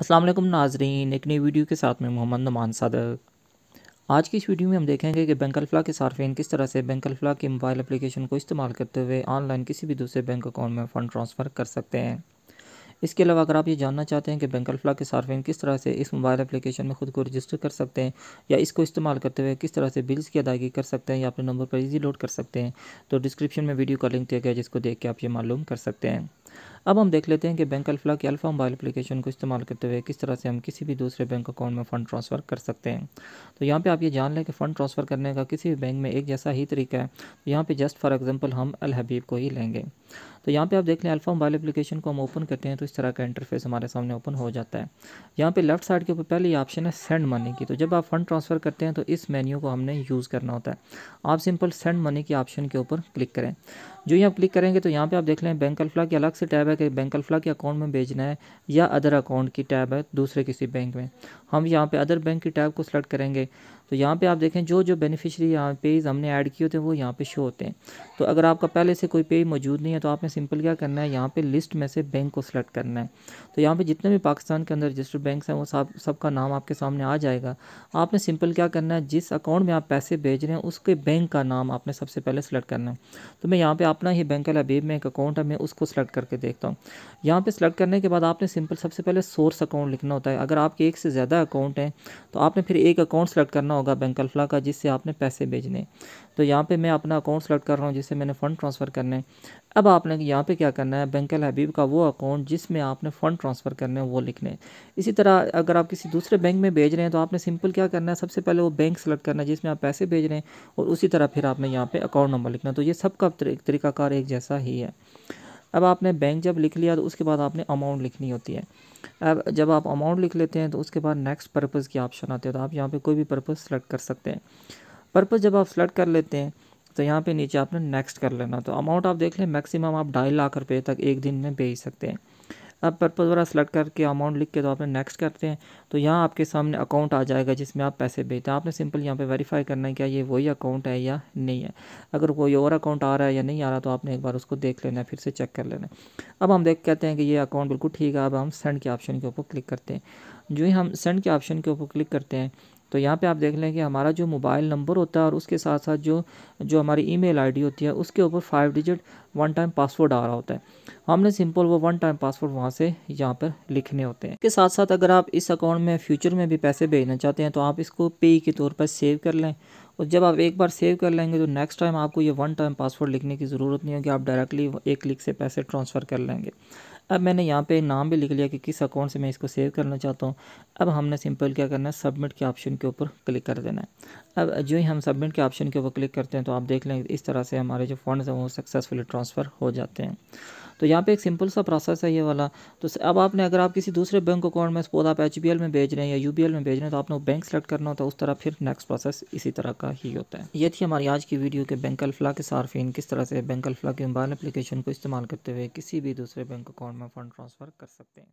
वालेकुम नाजरीन, एक नई वीडियो के साथ में मोहम्मद नुमान सदक। आज की इस वीडियो में हम देखेंगे कि बैंक अल्फला के सार्फिन किस तरह से बैंक अल्फला के मोबाइल एप्लीकेशन को इस्तेमाल करते हुए ऑनलाइन किसी भी दूसरे बैंक अकाउंट में फ़ंड ट्रांसफ़र कर सकते हैं। इसके अलावा अगर आप ये जानना चाहते हैं कि बैंक अल्फला के सार्फिन किस तरह से इस मोबाइल एप्लीकेशन में खुद को रजिस्टर कर सकते हैं या इसको इस्तेमाल करते हुए किस तरह से बिल्स की अदायगी कर सकते हैं या अपने नंबर पर इजी लोड कर सकते हैं तो डिस्क्रिप्शन में वीडियो का लिंक दिया गया जिसको देख के आप ये मालूम कर सकते हैं। अब हम देख लेते हैं कि बैंक अल्फला की अल्फ़ा मोबाइल एप्लीकेशन को इस्तेमाल करते हुए किस तरह से हम किसी भी दूसरे बैंक अकाउंट में फ़ंड ट्रांसफ़र कर सकते हैं। तो यहाँ पे आप ये जान लें कि फ़ंड ट्रांसफ़र करने का किसी भी बैंक में एक जैसा ही तरीका है। तो यहाँ पर जस्ट फॉर एग्ज़ाम्पल हम अल हबीब को ही लेंगे। तो यहाँ पे आप देख लें अल्फ़ा मोबाइल एप्लीकेशन को हम ओपन करते हैं तो इस तरह का इंटरफेस हमारे सामने ओपन हो जाता है। यहाँ पे लेफ़्ट साइड के ऊपर पहले ऑप्शन है सेंड मनी की। तो जब आप फंड ट्रांसफ़र करते हैं तो इस मेन्यू को हमने यूज़ करना होता है। आप सिंपल सेंड मनी के ऑप्शन के ऊपर क्लिक करें। जो ही आप क्लिक करेंगे तो यहाँ पे आप देख लें बैंक अल्फला की अलग से टैब कि बैंक अल्फला के अकाउंट में भेजना है या अदर अकाउंट की टैब है दूसरे किसी बैंक में। हम यहाँ पे अदर बैंक की टैब को सेलेक्ट करेंगे। तो यहाँ पे आप देखें जो जो बेनिफिशरी यहाँ पेज हमने ऐड किए होते हैं, वो यहाँ पे शो होते हैं। तो अगर आपका पहले से कोई पेज मौजूद नहीं है तो आपने सिंपल क्या करना है, यहाँ पे लिस्ट में से बैंक को सिलेक्ट करना है। तो यहाँ पे जितने भी पाकिस्तान के अंदर रजिस्टर्ड बैंक हैं, वो सब, सबका नाम आपके सामने आ जाएगा। आपने सिंपल क्या करना है, जिस अकाउंट में आप पैसे भेज रहे हैं, उसके बैंक का नाम आपने सबसे पहले सेलेक्ट करना है। तो मैं यहाँ पर अपना ही बैंक अल में एक अकाउंट है, मैं उसको सेलेक्ट करके देखता हूँ। यहाँ पर सेलेक्ट करने के बाद आपने सिंपल सबसे पहले सोर्स अकाउंट लिखना होता है। अगर आपके एक से ज़्यादा अकाउंट हैं तो आपने फिर एक अकाउंट सेलेक्ट करना होगा बैंक अल्फला का जिससे आपने पैसे भेजने। तो यहाँ पे मैं अपना अकाउंट सेलेक्ट कर रहा हूँ जिससे मैंने फ़ंड ट्रांसफ़र करने। अब आपने यहाँ पे क्या करना है? बैंक हबीब का वो अकाउंट जिसमें आपने फ़ंड ट्रांसफ़र करने वो लिखने इसी तरह अगर आप किसी दूसरे बैंक में भेज रहे हैं तो आपने सिंपल क्या करना है? सबसे पहले वो बैंक सेलेक्ट करना है जिसमें आप पैसे भेज रहे हैं और उसी तरह फिर आपने यहाँ पर अकाउंट नंबर लिखना तो ये सबका तरीकाकार एक जैसा ही है। अब आपने बैंक जब लिख लिया तो उसके बाद आपने अमाउंट लिखनी होती है। अब जब आप अमाउंट लिख लेते हैं तो उसके बाद नेक्स्ट पर्पज़ की ऑप्शन आते हैं तो आप यहाँ पे कोई भी पर्पज़ सेलेक्ट कर सकते हैं। पर्पज़ जब आप सेलेक्ट कर लेते हैं तो यहाँ पे नीचे आपने नेक्स्ट कर लेना। तो अमाउंट आप देख लें मैक्सिमम आप ढाई लाख रुपये तक एक दिन में भेज सकते हैं। अब पर्पज़ वगैरह सेलेक्ट करके अमाउंट लिख के तो आपने नेक्स्ट करते हैं। तो यहाँ आपके सामने अकाउंट आ जाएगा जिसमें आप पैसे भेजते हैं। आपने सिंपल यहाँ पे वेरीफाई करना है क्या ये वही अकाउंट है या नहीं है। अगर कोई और अकाउंट आ रहा है या नहीं आ रहा तो आपने एक बार उसको देख लेना है, फिर से चेक कर लेना है। अब हम देख कहते हैं कि ये अकाउंट बिल्कुल ठीक है। अब हम सेंड के ऑप्शन के ऊपर क्लिक करते हैं। जो ही हम सेंड के ऑप्शन के ऊपर क्लिक करते हैं तो यहाँ पे आप देख लें कि हमारा जो मोबाइल नंबर होता है और उसके साथ साथ जो जो हमारी ईमेल आईडी होती है, उसके ऊपर five digit one time password आ रहा होता है। हमने सिंपल वो वन टाइम पासवर्ड वहाँ से यहाँ पर लिखने होते हैं। इसके साथ साथ अगर आप इस अकाउंट में फ्यूचर में भी पैसे भेजना चाहते हैं तो आप इसको पे के तौर पर सेव कर लें। और जब आप एक बार सेव कर लेंगे तो नेक्स्ट टाइम आपको ये वन टाइम पासवर्ड लिखने की ज़रूरत नहीं होगी आप डायरेक्टली एक क्लिक से पैसे ट्रांसफ़र कर लेंगे। अब मैंने यहाँ पे नाम भी लिख लिया कि किस अकाउंट से मैं इसको सेव करना चाहता हूँ। अब हमने सिंपल क्या करना है? सबमिट के ऑप्शन के ऊपर क्लिक कर देना है। अब जो ही हम सबमिट के ऑप्शन के ऊपर क्लिक करते हैं तो आप देख लें इस तरह से हमारे जो फंड्स हैं, वो सक्सेसफुली ट्रांसफ़र हो जाते हैं। तो यहाँ पे एक सिंपल सा प्रोसेस है ये वाला। तो अब आपने अगर आप किसी दूसरे बैंक अकाउंट में सपोज़ आप एच में भेज रहे हैं या यूबीएल में भेज रहे हैं तो आपने बैंक सेलेक्ट करना होता है, उस तरह फिर नेक्स्ट प्रोसेस इसी तरह का ही होता है। ये थी हमारी आज की वीडियो के बैंक अल्फला के सार्फिन किस तरह से बैंक अल्फला के मोबाइल एप्लीकेशन को इस्तेमाल करते हुए किसी भी दूसरे बैंक अकाउंट में फ़ंड ट्रांसफ़र कर सकते हैं।